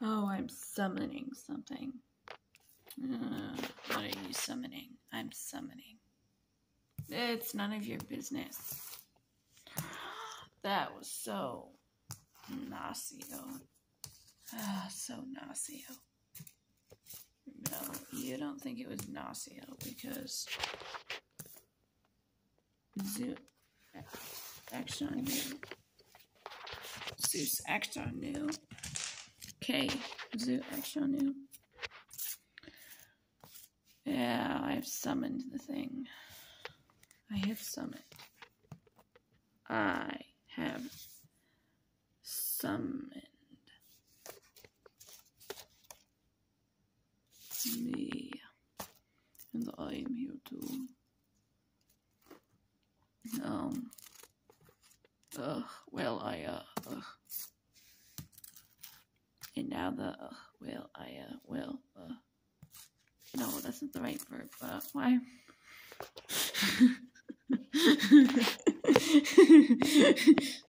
Oh, I'm summoning something. Uh, what are you summoning? I'm summoning. It's none of your business. That was so nauseo. Ah, so nauseo. No, you don't think it was nauseo because Zoo Action new. Zeus Action new. Okay, Zoo Action. Yeah, I've summoned the thing. I have summoned. I have summoned me. And I am here too. Um. Ugh. Well, I, uh. Ugh. And now the, uh, well, I, uh, well, uh. No, that's not the right verb. Uh, why?